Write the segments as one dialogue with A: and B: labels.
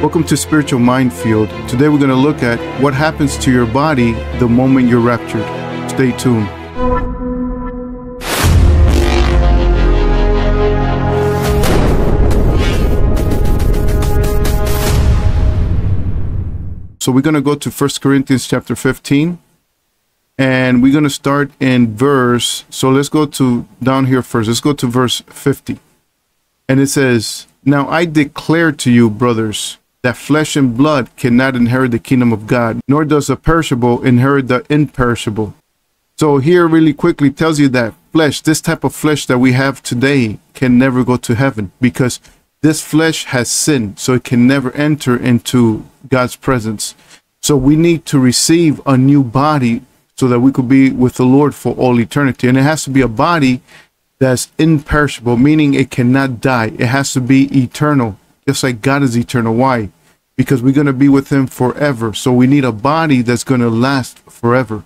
A: Welcome to Spiritual Minefield. Today we're going to look at what happens to your body the moment you're raptured. Stay tuned. So we're going to go to 1 Corinthians chapter 15 and we're going to start in verse so let's go to down here first. Let's go to verse 50. And it says, "Now I declare to you, brothers, that flesh and blood cannot inherit the kingdom of God, nor does the perishable inherit the imperishable." So here really quickly tells you that flesh, this type of flesh that we have today can never go to heaven because this flesh has sinned, so it can never enter into God's presence. So we need to receive a new body so that we could be with the Lord for all eternity. And it has to be a body that's imperishable, meaning it cannot die. It has to be eternal, just like God is eternal. Why? Because we're going to be with Him forever. So we need a body that's going to last forever.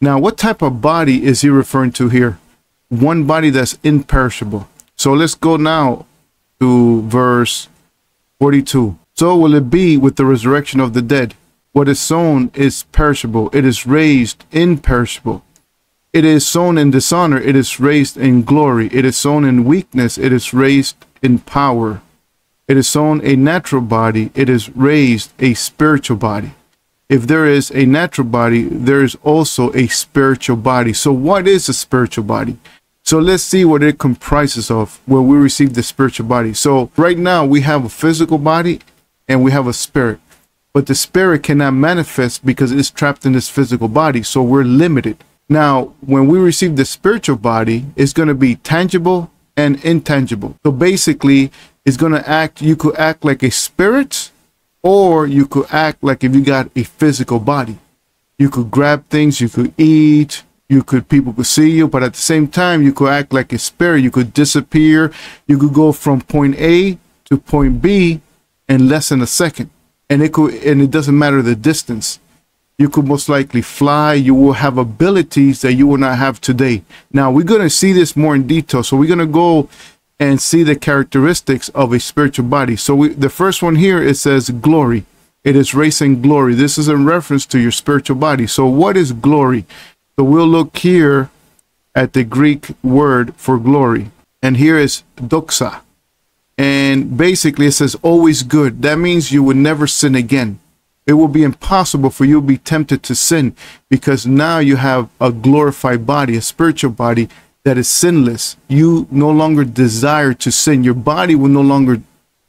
A: Now, what type of body is He referring to here? One body that's imperishable. So let's go now to verse 42. So will it be with the resurrection of the dead. What is sown is perishable, it is raised imperishable. It is sown in dishonor, it is raised in glory. It is sown in weakness, it is raised in power. It is sown a natural body, it is raised a spiritual body. If there is a natural body, there is also a spiritual body. So, what is a spiritual body? So let's see what it comprises of when we receive the spiritual body. So right now we have a physical body and we have a spirit. But the spirit cannot manifest because it's trapped in this physical body. So we're limited. Now, when we receive the spiritual body, it's going to be tangible and intangible. So basically, it's going to act, you could act like a spirit or you could act like if you got a physical body. You could grab things, you could eat, you could people could see you but at the same time you could act like a spirit. You could disappear. You could go from point a to point b in less than a second. And it could and it doesn't matter the distance. You could most likely fly. You will have abilities that you will not have today. Now we're going to see this more in detail. So we're going to go and see the characteristics of a spiritual body so we, the first one here it says glory it is racing glory this is in reference to your spiritual body so what is glory so we'll look here at the Greek word for glory. And here is doxa. And basically it says always good. That means you will never sin again. It will be impossible for you to be tempted to sin because now you have a glorified body, a spiritual body that is sinless. You no longer desire to sin. Your body will no longer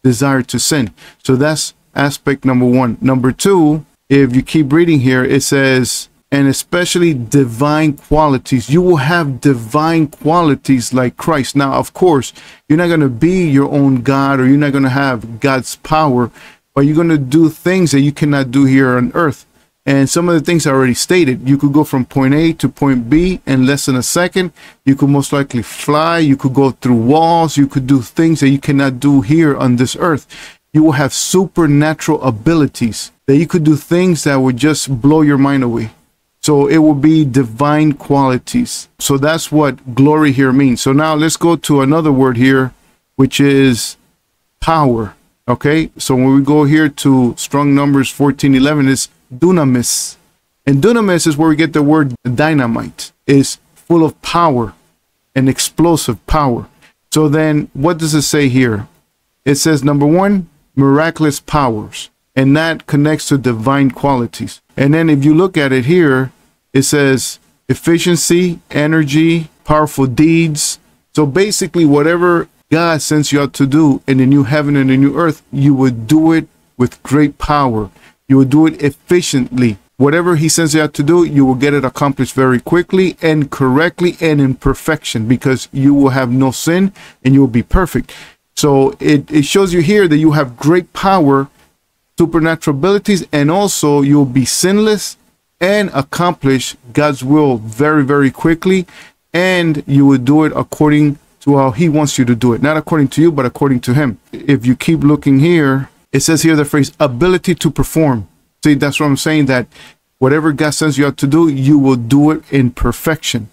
A: desire to sin. So that's aspect number one. Number two, if you keep reading here, it says, and especially divine qualities. You will have divine qualities like Christ. Now, of course, you're not going to be your own God or you're not going to have God's power, but you're going to do things that you cannot do here on earth. And some of the things I already stated, you could go from point A to point B in less than a second. You could most likely fly. You could go through walls. You could do things that you cannot do here on this earth. You will have supernatural abilities that you could do things that would just blow your mind away. So it will be divine qualities. So that's what glory here means. So now let's go to another word here, which is power. Okay. So when we go here to Strong's numbers 1411 is dunamis. And dunamis is where we get the word dynamite. Is full of power and explosive power. So then what does it say here? It says number one, miraculous powers and that connects to divine qualities. And then if you look at it here, it says efficiency, energy, powerful deeds. So basically, whatever God sends you out to do in the new heaven and the new earth, you would do it with great power. You will do it efficiently. Whatever He sends you out to do, you will get it accomplished very quickly and correctly and in perfection because you will have no sin and you will be perfect. So it, it shows you here that you have great power supernatural abilities, and also you'll be sinless and accomplish God's will very, very quickly. And you will do it according to how He wants you to do it, not according to you, but according to Him. If you keep looking here, it says here the phrase ability to perform. See, that's what I'm saying that whatever God sends you out to do, you will do it in perfection.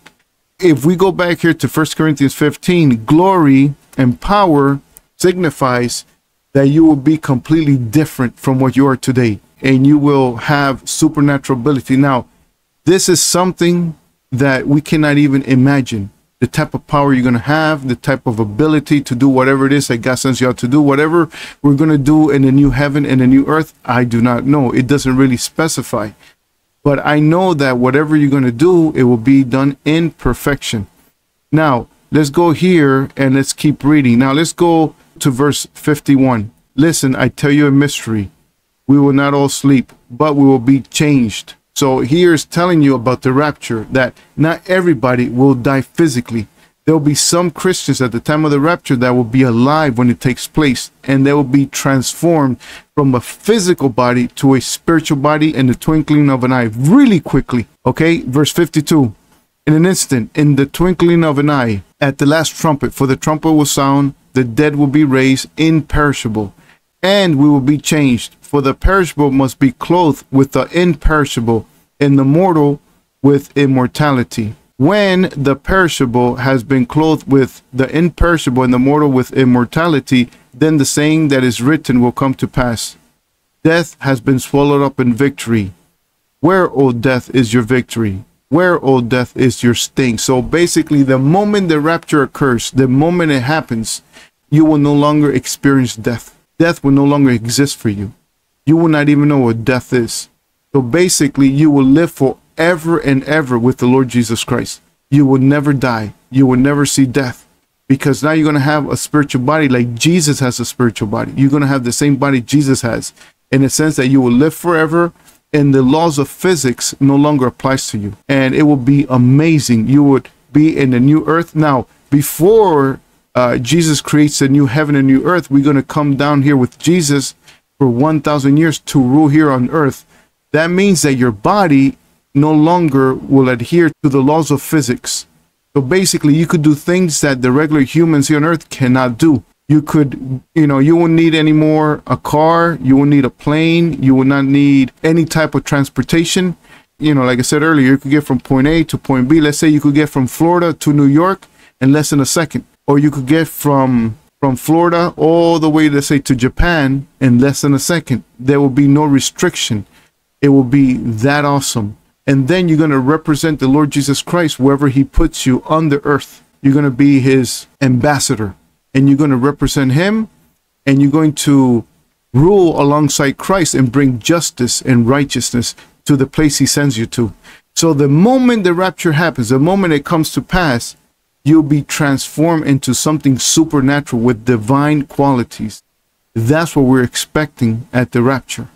A: If we go back here to 1 Corinthians 15, glory and power signifies that you will be completely different from what you are today and you will have supernatural ability. Now, this is something that we cannot even imagine the type of power you're going to have, the type of ability to do whatever it is that God sends you out to do, whatever we're going to do in the new heaven and the new earth, I do not know. It doesn't really specify. But I know that whatever you're going to do, it will be done in perfection. Now, let's go here and let's keep reading. Now, let's go to verse 51. Listen, I tell you a mystery. We will not all sleep, but we will be changed so here's telling you about the rapture that not everybody will die physically. There will be some Christians at the time of the rapture that will be alive when it takes place, and they will be transformed from a physical body to a spiritual body in the twinkling of an eye really quickly. Okay, verse 52. In an instant, in the twinkling of an eye, at the last trumpet, for the trumpet will sound, the dead will be raised imperishable, and we will be changed. For the perishable must be clothed with the imperishable, and the mortal with immortality. When the perishable has been clothed with the imperishable and the mortal with immortality, then the saying that is written will come to pass Death has been swallowed up in victory. Where, O death, is your victory? Where, O death, is your sting? So basically, the moment the rapture occurs, the moment it happens, you will no longer experience death death will no longer exist for you. You will not even know what death is. So basically, you will live forever and ever with the Lord Jesus Christ. You will never die. You will never see death because now you're going to have a spiritual body like Jesus has a spiritual body. You're going to have the same body Jesus has in the sense that you will live forever and the laws of physics no longer applies to you. And it will be amazing. You would be in the new earth. Now, before uh, Jesus creates a new heaven and new earth, we're going to come down here with Jesus for 1,000 years to rule here on earth. That means that your body no longer will adhere to the laws of physics. So basically, you could do things that the regular humans here on earth cannot do. You could, you know, you won't need any more a car, you won't need a plane, you will not need any type of transportation. You know, like I said earlier, you could get from point A to point B. Let's say you could get from Florida to New York in less than a second or you could get from from Florida all the way to say to Japan in less than a second. There will be no restriction. It will be that awesome. And then you're going to represent the Lord Jesus Christ wherever he puts you on the earth. You're going to be his ambassador and you're going to represent him and you're going to rule alongside Christ and bring justice and righteousness to the place he sends you to. So the moment the rapture happens, the moment it comes to pass, you'll be transformed into something supernatural with divine qualities. That's what we're expecting at the rapture.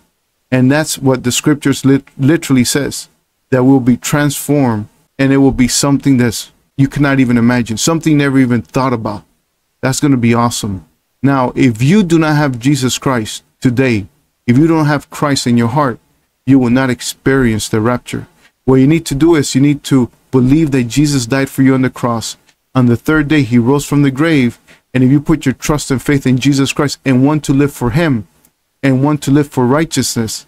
A: And that's what the scriptures lit literally says that we'll be transformed and it will be something that's you cannot even imagine, something never even thought about. That's going to be awesome. Now, if you do not have Jesus Christ today, if you don't have Christ in your heart, you will not experience the rapture. What you need to do is you need to believe that Jesus died for you on the cross on the third day, he rose from the grave. And if you put your trust and faith in Jesus Christ and want to live for him and want to live for righteousness,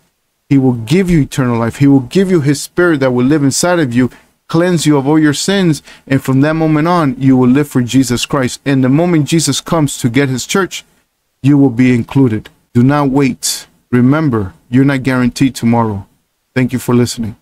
A: he will give you eternal life. He will give you his spirit that will live inside of you, cleanse you of all your sins. And from that moment on, you will live for Jesus Christ. And the moment Jesus comes to get his church, you will be included. Do not wait. Remember, you're not guaranteed tomorrow. Thank you for listening.